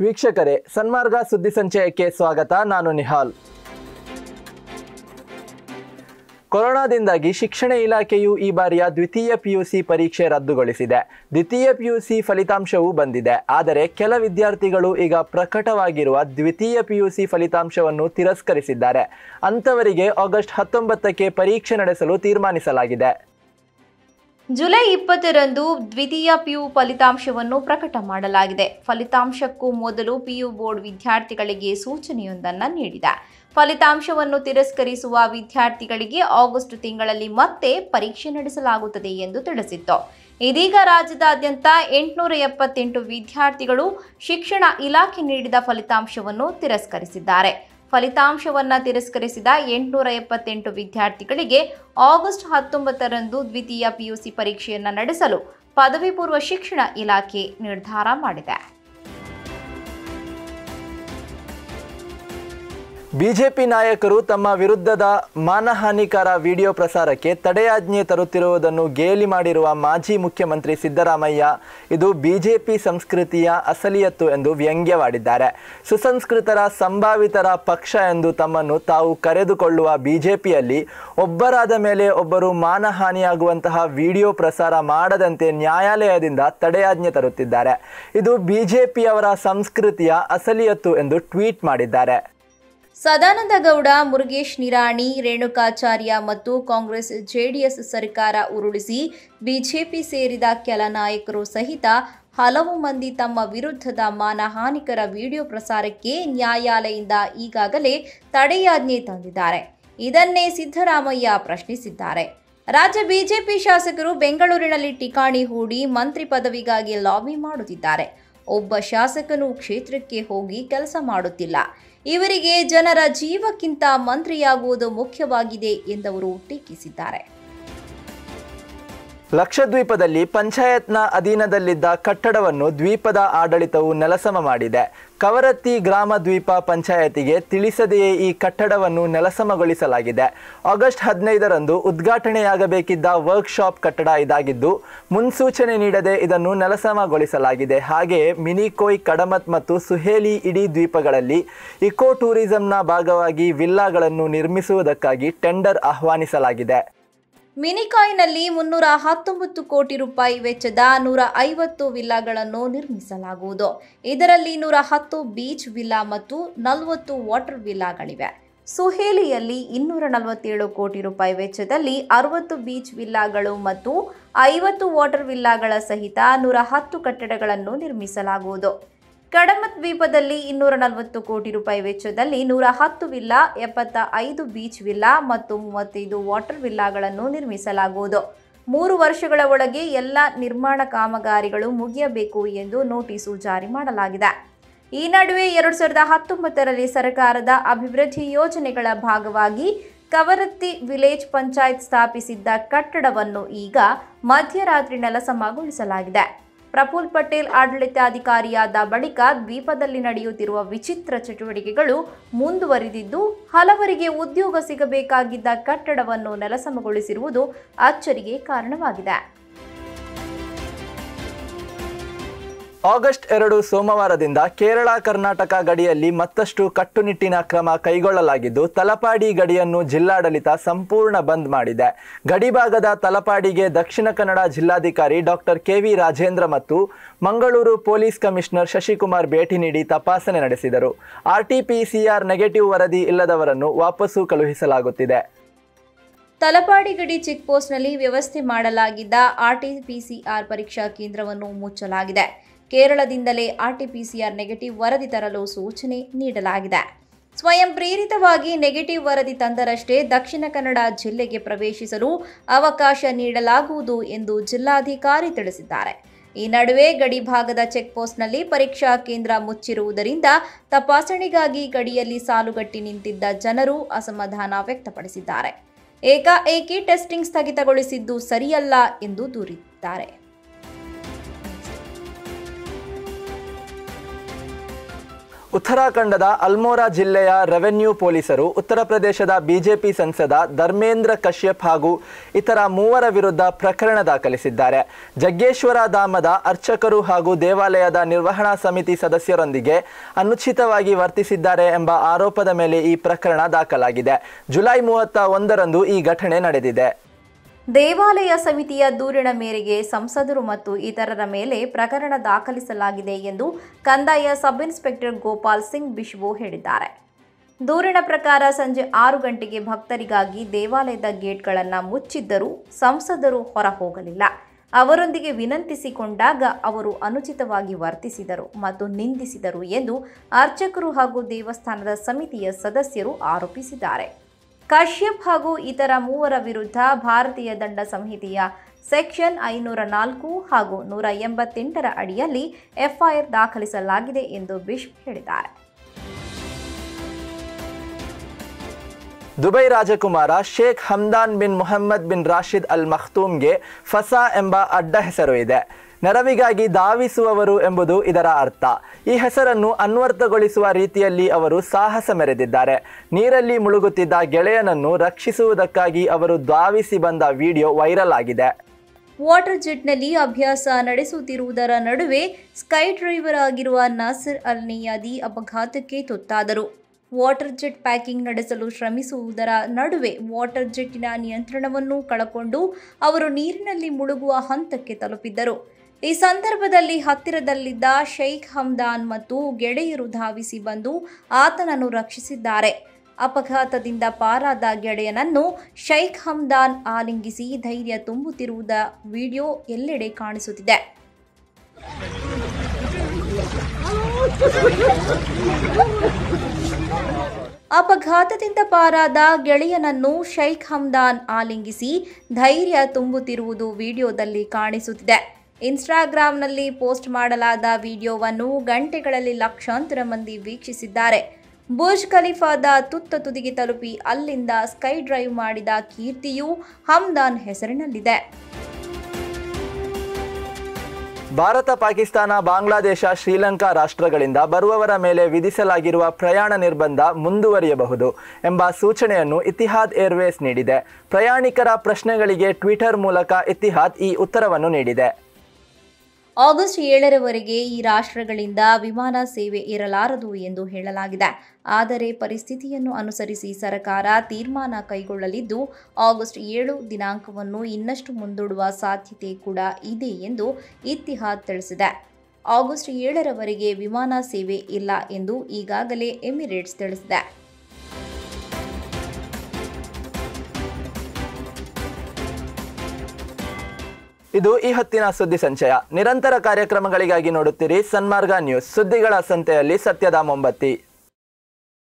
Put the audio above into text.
ವೀಕ್ಷಕರೇ, ಸನ್ಮಾರ್ಗ ಸುದ್ದಿ ಸಂಚಯಕ್ಕೆ ಸ್ವಾಗತ. ನಾನು ನಿಹಾಲ್. ಕೊರೋನಾದಿಂದಾಗಿ ಶಿಕ್ಷಣ ಇಲಾಖೆಯು ಈ ಬಾರಿಯ ದ್ವಿತೀಯ ಪಿಯುಸಿ ಪರೀಕ್ಷೆ ರದ್ದುಗೊಳಿಸಿದೆ. ದ್ವಿತೀಯ ಪಿಯುಸಿ ಫಲಿತಾಂಶವೂ ಬಂದಿದೆ. ಆದರೆ ಕೆಲ ವಿದ್ಯಾರ್ಥಿಗಳು ಈಗ ಪ್ರಕಟವಾಗಿರುವ ದ್ವಿತೀಯ ಪಿಯುಸಿ ಫಲಿತಾಂಶವನ್ನು ತಿರಸ್ಕರಿಸಿದ್ದಾರೆ. ಅಂಥವರಿಗೆ ಆಗಸ್ಟ್ ಹತ್ತೊಂಬತ್ತಕ್ಕೆ ಪರೀಕ್ಷೆ ನಡೆಸಲು ತೀರ್ಮಾನಿಸಲಾಗಿದೆ. ಜುಲೈ ಇಪ್ಪತ್ತರಂದು ದ್ವಿತೀಯ ಪಿಯು ಫಲಿತಾಂಶವನ್ನು ಪ್ರಕಟ ಮಾಡಲಾಗಿದೆ. ಫಲಿತಾಂಶಕ್ಕೂ ಮೊದಲು ಪಿಯು ಬೋರ್ಡ್ ವಿದ್ಯಾರ್ಥಿಗಳಿಗೆ ಸೂಚನೆಯೊಂದನ್ನು ನೀಡಿದೆ. ಫಲಿತಾಂಶವನ್ನು ತಿರಸ್ಕರಿಸುವ ವಿದ್ಯಾರ್ಥಿಗಳಿಗೆ ಆಗಸ್ಟ್ ತಿಂಗಳಲ್ಲಿ ಮತ್ತೆ ಪರೀಕ್ಷೆ ನಡೆಸಲಾಗುತ್ತದೆ ಎಂದು ತಿಳಿಸಿತ್ತು. ಇದೀಗ ರಾಜ್ಯದಾದ್ಯಂತ ಎಂಟುನೂರ ಎಪ್ಪತ್ತೆಂಟು ವಿದ್ಯಾರ್ಥಿಗಳು ಶಿಕ್ಷಣ ಇಲಾಖೆ ನೀಡಿದ ಫಲಿತಾಂಶವನ್ನು ತಿರಸ್ಕರಿಸಿದ್ದಾರೆ. ಫಲಿತಾಂಶವನ್ನು ತಿರಸ್ಕರಿಸಿದ ಎಂಟುನೂರ ಎಪ್ಪತ್ತೆಂಟು ವಿದ್ಯಾರ್ಥಿಗಳಿಗೆ ಆಗಸ್ಟ್ ಹತ್ತೊಂಬತ್ತರಂದು ದ್ವಿತೀಯ ಪಿಯುಸಿ ಪರೀಕ್ಷೆಯನ್ನು ನಡೆಸಲು ಪದವಿ ಪೂರ್ವ ಶಿಕ್ಷಣ ಇಲಾಖೆ ನಿರ್ಧಾರ ಮಾಡಿದೆ. ಬಿಜೆಪಿ ನಾಯಕರು ತಮ್ಮ ವಿರುದ್ಧದ ಮಾನಹಾನಿಕರ ವಿಡಿಯೋ ಪ್ರಸಾರಕ್ಕೆ ತಡೆಯಾಜ್ಞೆ ತರುತ್ತಿರುವುದನ್ನು ಗೇಲಿ ಮಾಡಿರುವ ಮಾಜಿ ಮುಖ್ಯಮಂತ್ರಿ ಸಿದ್ದರಾಮಯ್ಯ, ಇದು ಬಿಜೆಪಿ ಸಂಸ್ಕೃತಿಯ ಅಸಲಿಯತ್ತು ಎಂದು ವ್ಯಂಗ್ಯವಾಡಿದ್ದಾರೆ. ಸುಸಂಸ್ಕೃತರ ಸಂಭಾವಿತರ ಪಕ್ಷ ಎಂದು ತಮ್ಮನ್ನು ತಾವು ಕರೆದುಕೊಳ್ಳುವ ಬಿಜೆಪಿಯಲ್ಲಿ ಒಬ್ಬರಾದ ಮೇಲೆ ಒಬ್ಬರು ಮಾನಹಾನಿಯಾಗುವಂತಹ ವಿಡಿಯೋ ಪ್ರಸಾರ ಮಾಡದಂತೆ ನ್ಯಾಯಾಲಯದಿಂದ ತಡೆಯಾಜ್ಞೆ ತರುತ್ತಿದ್ದಾರೆ. ಇದು ಬಿಜೆಪಿಯವರ ಸಂಸ್ಕೃತಿಯ ಅಸಲಿಯತ್ತು ಎಂದು ಟ್ವೀಟ್ ಮಾಡಿದ್ದಾರೆ. ಸದಾನಂದ ಗೌಡ ಮುರುಗೇಶ್ ನಿರಾಣಿ, ರೇಣುಕಾಚಾರ್ಯ ಮತ್ತು ಕಾಂಗ್ರೆಸ್ ಜೆಡಿಎಸ್ ಸರ್ಕಾರ ಉರುಳಿಸಿ ಬಿಜೆಪಿ ಸೇರಿದ ಕೆಲ ನಾಯಕರು ಸಹಿತ ಹಲವು ಮಂದಿ ತಮ್ಮ ವಿರುದ್ಧದ ಮಾನಹಾನಿಕರ ವಿಡಿಯೋ ಪ್ರಸಾರಕ್ಕೆ ನ್ಯಾಯಾಲಯದಿಂದ ಈಗಾಗಲೇ ತಡೆಯಾಜ್ಞೆ ತಂದಿದ್ದಾರೆ. ಇದನ್ನೇ ಸಿದ್ದರಾಮಯ್ಯ ಪ್ರಶ್ನಿಸಿದ್ದಾರೆ. ರಾಜ್ಯ ಬಿಜೆಪಿ ಶಾಸಕರು ಬೆಂಗಳೂರಿನಲ್ಲಿ ಠಿಕಾಣಿ ಹೂಡಿ ಮಂತ್ರಿ ಪದವಿಗಾಗಿ ಲಾಬಿ ಮಾಡುತ್ತಿದ್ದಾರೆ. ಒಬ್ಬ ಶಾಸಕನು ಕ್ಷೇತ್ರಕ್ಕೆ ಹೋಗಿ ಕೆಲಸ ಮಾಡುತ್ತಿಲ್ಲ. ಇವರಿಗೆ ಜನರ ಜೀವಕ್ಕಿಂತ ಮಂತ್ರಿಯಾಗುವುದು ಮುಖ್ಯವಾಗಿದೆ ಎಂದವರು ಟೀಕಿಸಿದ್ದಾರೆ. ಲಕ್ಷದ್ವೀಪದಲ್ಲಿ ಪಂಚಾಯತ್ನ ಅಧೀನದಲ್ಲಿದ್ದ ಕಟ್ಟಡವನ್ನು ದ್ವೀಪದ ಆಡಳಿತವು ನೆಲಸಮ ಮಾಡಿದೆ. ಕವರತ್ತಿ ಗ್ರಾಮ ದ್ವೀಪ ಪಂಚಾಯತಿಗೆ ತಿಳಿಸದೆಯೇ ಈ ಕಟ್ಟಡವನ್ನು ನೆಲಸಮಗೊಳಿಸಲಾಗಿದೆ. ಆಗಸ್ಟ್ ಹದಿನೈದರಂದು ಉದ್ಘಾಟನೆಯಾಗಬೇಕಿದ್ದ ವರ್ಕ್ಶಾಪ್ ಕಟ್ಟಡ ಇದಾಗಿದ್ದು, ಮುನ್ಸೂಚನೆ ನೀಡದೆ ಇದನ್ನು ನೆಲಸಮಗೊಳಿಸಲಾಗಿದೆ. ಹಾಗೆಯೇ ಮಿನಿಕೋಯ್, ಕಡಮತ್ ಮತ್ತು ಸುಹೇಲಿ ಇಡೀ ದ್ವೀಪಗಳಲ್ಲಿ ಇಕೋ ಟೂರಿಸಂನ ಭಾಗವಾಗಿ ವಿಲ್ಲಾಗಳನ್ನು ನಿರ್ಮಿಸುವುದಕ್ಕಾಗಿ ಟೆಂಡರ್ ಆಹ್ವಾನಿಸಲಾಗಿದೆ. ಮಿನಿಕಾಯ್ನಲ್ಲಿ ಮುನ್ನೂರ ಹತ್ತೊಂಬತ್ತು ಕೋಟಿ ರೂಪಾಯಿ ವೆಚ್ಚದ ನೂರ ಐವತ್ತು ವಿಲ್ಲಾಗಳನ್ನು ನಿರ್ಮಿಸಲಾಗುವುದು. ಇದರಲ್ಲಿ ನೂರ ಹತ್ತು ಬೀಚ್ ವಿಲ್ಲಾ ಮತ್ತು ನಲವತ್ತು ವಾಟರ್ ವಿಲ್ಲಾಗಳಿವೆ. ಸುಹೇಲಿಯಲ್ಲಿ ಇನ್ನೂರ ನಲವತ್ತೇಳು ಕೋಟಿ ರೂಪಾಯಿ ವೆಚ್ಚದಲ್ಲಿ ಅರವತ್ತು ಬೀಚ್ ವಿಲ್ಲಾಗಳು ಮತ್ತು ಐವತ್ತು ವಾಟರ್ ವಿಲ್ಲಾಗಳ ಸಹಿತ ನೂರ ಹತ್ತು ಕಟ್ಟಡಗಳನ್ನು ನಿರ್ಮಿಸಲಾಗುವುದು. ಕಡಮತ್ ದ್ವೀಪದಲ್ಲಿ ಇನ್ನೂರ ನಲವತ್ತು ಕೋಟಿ ರೂಪಾಯಿ ವೆಚ್ಚದಲ್ಲಿ ನೂರ ಹತ್ತು ವಿಲ್ಲಾ ಎಪ್ಪತ್ತ ಐದು ಬೀಚ್ ವಿಲ್ಲಾ ಮತ್ತು ಮೂವತ್ತೈದು ವಾಟರ್ ವಿಲ್ಲಾಗಳನ್ನು ನಿರ್ಮಿಸಲಾಗುವುದು. ಮೂರು ವರ್ಷಗಳ ಒಳಗೆ ಎಲ್ಲ ನಿರ್ಮಾಣ ಕಾಮಗಾರಿಗಳು ಮುಗಿಯಬೇಕು ಎಂದು ನೋಟಿಸು ಜಾರಿ ಮಾಡಲಾಗಿದೆ. ಈ ನಡುವೆ ಎರಡು ಸಾವಿರದ ಹತ್ತೊಂಬತ್ತರಲ್ಲಿ ಸರ್ಕಾರದ ಅಭಿವೃದ್ಧಿ ಯೋಜನೆಗಳ ಭಾಗವಾಗಿ ಕವರತ್ತಿ ವಿಲೇಜ್ ಪಂಚಾಯತ್ ಸ್ಥಾಪಿಸಿದ್ದ ಕಟ್ಟಡವನ್ನು ಈಗ ಮಧ್ಯರಾತ್ರಿ ನೆಲಸಮಗೊಳಿಸಲಾಗಿದೆ. ಪ್ರಫುಲ್ ಪಟೇಲ್ ಆಡಳಿತಾಧಿಕಾರಿಯಾದ ಬಳಿಕ ದ್ವೀಪದಲ್ಲಿ ನಡೆಯುತ್ತಿರುವ ವಿಚಿತ್ರ ಚಟುವಟಿಕೆಗಳು ಮುಂದುವರಿದಿದ್ದು, ಹಲವರಿಗೆ ಉದ್ಯೋಗ ಸಿಗಬೇಕಾಗಿದ್ದ ಕಟ್ಟಡವನ್ನು ನೆಲಸಮಗೊಳಿಸಿರುವುದು ಅಚ್ಚರಿಗೆ ಕಾರಣವಾಗಿದೆ. ಆಗಸ್ಟ್ ಎರಡು ಸೋಮವಾರದಿಂದ ಕೇರಳ, ಕರ್ನಾಟಕ ಗಡಿಯಲ್ಲಿ ಮತ್ತಷ್ಟು ಕಟ್ಟುನಿಟ್ಟಿನ ಕ್ರಮ ಕೈಗೊಳ್ಳಲಾಗಿದ್ದು, ತಲಪಾಡಿ ಗಡಿಯನ್ನು ಜಿಲ್ಲಾಡಳಿತ ಸಂಪೂರ್ಣ ಬಂದ್ ಮಾಡಿದೆ. ಗಡಿಭಾಗದ ತಲಪಾಡಿಗೆ ದಕ್ಷಿಣ ಕನ್ನಡ ಜಿಲ್ಲಾಧಿಕಾರಿ ಡಾಕ್ಟರ್ ಕೆವಿ ರಾಜೇಂದ್ರ ಮತ್ತು ಮಂಗಳೂರು ಪೊಲೀಸ್ ಕಮಿಷನರ್ ಶಶಿಕುಮಾರ್ ಭೇಟಿ ನೀಡಿ ತಪಾಸಣೆ ನಡೆಸಿದರು. ಆರ್ಟಿಪಿಸಿಆರ್ ನೆಗೆಟಿವ್ ವರದಿ ಇಲ್ಲದವರನ್ನು ವಾಪಸ್ಸು ಕಳುಹಿಸಲಾಗುತ್ತಿದೆ. ತಲಪಾಡಿ ಗಡಿ ಚೆಕ್ ಪೋಸ್ಟ್ನಲ್ಲಿ ವ್ಯವಸ್ಥೆ ಮಾಡಲಾಗಿದ್ದ ಆರ್ಟಿಪಿಸಿಆರ್ ಪರೀಕ್ಷಾ ಕೇಂದ್ರವನ್ನು ಮುಚ್ಚಲಾಗಿದೆ. ಕೇರಳದಿಂದಲೇ ಆರ್ಟಿಪಿಸಿಆರ್ ನೆಗೆಟಿವ್ ವರದಿ ತರಲು ಸೂಚನೆ ನೀಡಲಾಗಿದೆ. ಸ್ವಯಂ ಪ್ರೇರಿತವಾಗಿ ನೆಗೆಟಿವ್ ವರದಿ ತಂದರಷ್ಟೇ ದಕ್ಷಿಣ ಕನ್ನಡ ಜಿಲ್ಲೆಗೆ ಪ್ರವೇಶಿಸಲು ಅವಕಾಶ ನೀಡಲಾಗುವುದು ಎಂದು ಜಿಲ್ಲಾಧಿಕಾರಿ ತಿಳಿಸಿದ್ದಾರೆ. ಈ ನಡುವೆ ಗಡಿ ಭಾಗದ ಚೆಕ್ ಪೋಸ್ಟ್ನಲ್ಲಿ ಪರೀಕ್ಷಾ ಕೇಂದ್ರ ಮುಚ್ಚಿರುವುದರಿಂದ ತಪಾಸಣೆಗಾಗಿ ಗಡಿಯಲ್ಲಿ ಸಾಲುಗಟ್ಟಿ ನಿಂತಿದ್ದ ಜನರು ಅಸಮಾಧಾನ ವ್ಯಕ್ತಪಡಿಸಿದ್ದಾರೆ. ಏಕಾಏಕಿ ಟೆಸ್ಟಿಂಗ್ ಸ್ಥಗಿತಗೊಳಿಸಿದ್ದು ಸರಿಯಲ್ಲ ಎಂದು ದೂರಿದ್ದಾರೆ. ಉತ್ತರಾಖಂಡದ ಅಲ್ಮೋರಾ ಜಿಲ್ಲೆಯ ರೆವೆನ್ಯೂ ಪೊಲೀಸರು ಉತ್ತರ ಪ್ರದೇಶದ ಬಿಜೆಪಿ ಸಂಸದ ಧರ್ಮೇಂದ್ರ ಕಶ್ಯಪ್ ಹಾಗೂ ಇತರ ಮೂವರ ವಿರುದ್ಧ ಪ್ರಕರಣ ದಾಖಲಿಸಿದ್ದಾರೆ. ಜಗ್ಗೇಶ್ವರ ಧಾಮದ ಅರ್ಚಕರು ಹಾಗೂ ದೇವಾಲಯದ ನಿರ್ವಹಣಾ ಸಮಿತಿ ಸದಸ್ಯರೊಂದಿಗೆ ಅನುಚಿತವಾಗಿ ವರ್ತಿಸಿದ್ದಾರೆ ಎಂಬ ಆರೋಪದ ಮೇಲೆ ಈ ಪ್ರಕರಣ ದಾಖಲಾಗಿದೆ. ಜುಲೈ ಮೂವತ್ತ ಒಂದರಂದು ಈ ಘಟನೆ ನಡೆದಿದೆ. ದೇವಾಲಯ ಸಮಿತಿಯ ದೂರಿನ ಮೇರೆಗೆ ಸಂಸದರು ಮತ್ತು ಇತರರ ಮೇಲೆ ಪ್ರಕರಣ ದಾಖಲಿಸಲಾಗಿದೆ ಎಂದು ಕಂದಾಯ ಸಬ್ ಇನ್ಸ್ಪೆಕ್ಟರ್ ಗೋಪಾಲ್ ಸಿಂಗ್ ಬಿಶ್ವು ಹೇಳಿದ್ದಾರೆ. ದೂರಿನ ಪ್ರಕಾರ ಸಂಜೆ ಆರು ಗಂಟೆಗೆ ಭಕ್ತರಿಗಾಗಿ ದೇವಾಲಯದ ಗೇಟ್ಗಳನ್ನು ಮುಚ್ಚಿದ್ದರೂ ಸಂಸದರು ಹೊರ ಹೋಗಲಿಲ್ಲ ಅವರೊಂದಿಗೆ ವಿನಂತಿಸಿಕೊಂಡಾಗ ಅವರು ಅನುಚಿತವಾಗಿ ವರ್ತಿಸಿದರು ಮತ್ತು ನಿಂದಿಸಿದರು ಎಂದು ಅರ್ಚಕರು ಹಾಗೂ ದೇವಸ್ಥಾನದ ಸಮಿತಿಯ ಸದಸ್ಯರು ಆರೋಪಿಸಿದ್ದಾರೆ. ಕಶ್ಯಪ್ ಹಾಗೂ ಇತರ ಮೂವರ ವಿರುದ್ಧ ಭಾರತೀಯ ದಂಡ ಸಂಹಿತೆಯ ಸೆಕ್ಷನ್ ಐನೂರ ನಾಲ್ಕು ಹಾಗೂ ನೂರ ಎಂಬತ್ತೆಂಟರ ಅಡಿಯಲ್ಲಿ ಎಫ್ಐಆರ್ ದಾಖಲಿಸಲಾಗಿದೆ ಎಂದು ಬಿಶ್ ಹೇಳಿದ್ದಾರೆ. ದುಬೈ ರಾಜಕುಮಾರ Sheikh Hamdan bin Mohammed bin Rashid al ಮಖ್ತೂಮ್ಗೆ ಫಸಾ ಎಂಬ ಅಡ್ಡ ಹೆಸರು ಇದೆ. ನೆರವಿಗಾಗಿ ಧಾವಿಸುವವರು ಎಂಬುದು ಇದರ ಅರ್ಥ. ಈ ಹೆಸರನ್ನು ಅನ್ವರ್ಥಗೊಳಿಸುವ ರೀತಿಯಲ್ಲಿ ಅವರು ಸಾಹಸ ಮೆರೆದಿದ್ದಾರೆ. ನೀರಲ್ಲಿ ಮುಳುಗುತ್ತಿದ್ದ ಗೆಳೆಯನನ್ನು ರಕ್ಷಿಸುವುದಕ್ಕಾಗಿ ಅವರು ಧಾವಿಸಿ ಬಂದ ವಿಡಿಯೋ ವೈರಲ್ ಆಗಿದೆ. ವಾಟರ್ ಜೆಟ್ನಲ್ಲಿ ಅಭ್ಯಾಸ ನಡೆಸುತ್ತಿರುವುದರ ನಡುವೆ ಸ್ಕೈ ಡ್ರೈವರ್ ಆಗಿರುವ ನಾಸಿರ್ ಅಲ್ ನಿಯಾದಿ ಅಪಘಾತಕ್ಕೆ ತುತ್ತಾದರು. ವಾಟರ್ ಜೆಟ್ ಪ್ಯಾಕಿಂಗ್ ನಡೆಸಲು ಶ್ರಮಿಸುವುದರ ನಡುವೆ ವಾಟರ್ ಜೆಟ್ಟಿನ ನಿಯಂತ್ರಣವನ್ನು ಕಳಕೊಂಡು ಅವರು ನೀರಿನಲ್ಲಿ ಮುಳುಗುವ ಹಂತಕ್ಕೆ ತಲುಪಿದ್ದರು. ಈ ಸಂದರ್ಭದಲ್ಲಿ ಹತ್ತಿರದಲ್ಲಿದ್ದ ಶೈಖ್ ಹಮ್ದಾನ್ ಮತ್ತು ಗೆಳೆಯರು ಧಾವಿಸಿ ಬಂದು ಆತನನ್ನು ರಕ್ಷಿಸಿದ್ದಾರೆ. ಅಪಘಾತದಿಂದ ಪಾರಾದ ಗೆಳೆಯನನ್ನು ಶೈಖ್ ಹಮ್ದಾನ್ ಆಲಿಂಗಿಸಿ ಧೈರ್ಯ ತುಂಬುತ್ತಿರುವುದ ವಿಡಿಯೋ ಎಲ್ಲೆಡೆ ಕಾಣಿಸುತ್ತಿದೆ. ಅಪಘಾತದಿಂದ ಪಾರಾದ ಗೆಳೆಯನನ್ನು ಶೈಖ್ ಹಮ್ದಾನ್ ಆಲಿಂಗಿಸಿ ಧೈರ್ಯ ತುಂಬುತ್ತಿರುವುದು ವಿಡಿಯೋದಲ್ಲಿ ಕಾಣಿಸುತ್ತಿದೆ. ಇನ್ಸ್ಟಾಗ್ರಾಂನಲ್ಲಿ ಪೋಸ್ಟ್ ಮಾಡಲಾದ ವಿಡಿಯೋವನ್ನು ಗಂಟೆಗಳಲ್ಲಿ ಲಕ್ಷಾಂತರ ಮಂದಿ ವೀಕ್ಷಿಸಿದ್ದಾರೆ. ಬುರ್ಜ್ ಖಲೀಫಾದ ತುತ್ತ ತುದಿಗೆ ತಲುಪಿ ಅಲ್ಲಿಂದ ಸ್ಕೈ ಡ್ರೈವ್ ಮಾಡಿದ ಕೀರ್ತಿಯು ಹಮ್ದಾನ್ ಹೆಸರಿನಲ್ಲಿದೆ. ಭಾರತ, ಪಾಕಿಸ್ತಾನ, ಬಾಂಗ್ಲಾದೇಶ, ಶ್ರೀಲಂಕಾ ರಾಷ್ಟ್ರಗಳಿಂದ ಬರುವವರ ಮೇಲೆ ವಿಧಿಸಲಾಗಿರುವ ಪ್ರಯಾಣ ನಿರ್ಬಂಧ ಮುಂದುವರಿಯಬಹುದು ಎಂಬ ಸೂಚನೆಯನ್ನು ಇತಿಹಾದ್ ಏರ್ವೇಸ್ ನೀಡಿದೆ. ಪ್ರಯಾಣಿಕರ ಪ್ರಶ್ನೆಗಳಿಗೆ ಟ್ವಿಟರ್ ಮೂಲಕ ಇತಿಹಾದ್ ಈ ಉತ್ತರವನ್ನು ನೀಡಿದೆ. ಆಗಸ್ಟ್ ಏಳರವರೆಗೆ ಈ ರಾಷ್ಟ್ರಗಳಿಂದ ವಿಮಾನ ಸೇವೆ ಇರಲಾರದು ಎಂದು ಹೇಳಲಾಗಿದೆ. ಆದರೆ ಪರಿಸ್ಥಿತಿಯನ್ನು ಅನುಸರಿಸಿ ಸರ್ಕಾರ ತೀರ್ಮಾನ ಕೈಗೊಳ್ಳಲಿದ್ದು, ಆಗಸ್ಟ್ ಏಳು ದಿನಾಂಕವನ್ನು ಇನ್ನಷ್ಟು ಮುಂದೂಡುವ ಸಾಧ್ಯತೆ ಕೂಡ ಇದೆ ಎಂದು ಇತಿಹಾದ್ ತಿಳಿಸಿದೆ. ಆಗಸ್ಟ್ ಏಳರವರೆಗೆ ವಿಮಾನ ಸೇವೆ ಇಲ್ಲ ಎಂದು ಈಗಾಗಲೇ ಎಮಿರೇಟ್ಸ್ ತಿಳಿಸಿದೆ. ಇದು ಈ ಹೊತ್ತಿನ ಸುದ್ದಿ ಸಂಚಯ. ನಿರಂತರ ಕಾರ್ಯಕ್ರಮಗಳಿಗಾಗಿ ನೋಡುತ್ತೀರಿ ಸನ್ಮಾರ್ಗ ನ್ಯೂಸ್. ಸುದ್ದಿಗಳ ಸಂತೆಯಲ್ಲಿ ಸತ್ಯದ ಮೊಂಬತ್ತಿ.